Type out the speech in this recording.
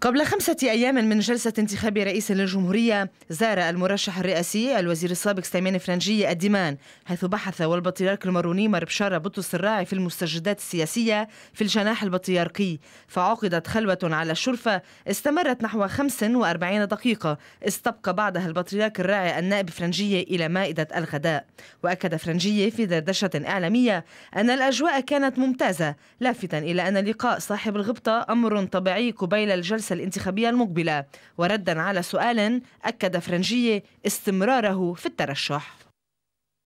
قبل خمسة أيام من جلسة انتخاب رئيس للجمهورية زار المرشح الرئاسي الوزير السابق سليمان فرنجي الديمان حيث بحث والبطريرك الماروني مر بشارة بطرس الراعي في المستجدات السياسية في الجناح البطريركي فعقدت خلوة على الشرفة استمرت نحو 45 دقيقة. استبقى بعدها البطريرك الراعي النائب فرنجية إلى مائدة الغداء. وأكد فرنجية في دردشة إعلامية أن الأجواء كانت ممتازة لافتا إلى أن لقاء صاحب الغبطة أمر طبيعي قبيل الجلسة. الجلسة الانتخابية المقبلة. وردا على سؤال أكد فرنجية استمراره في الترشح.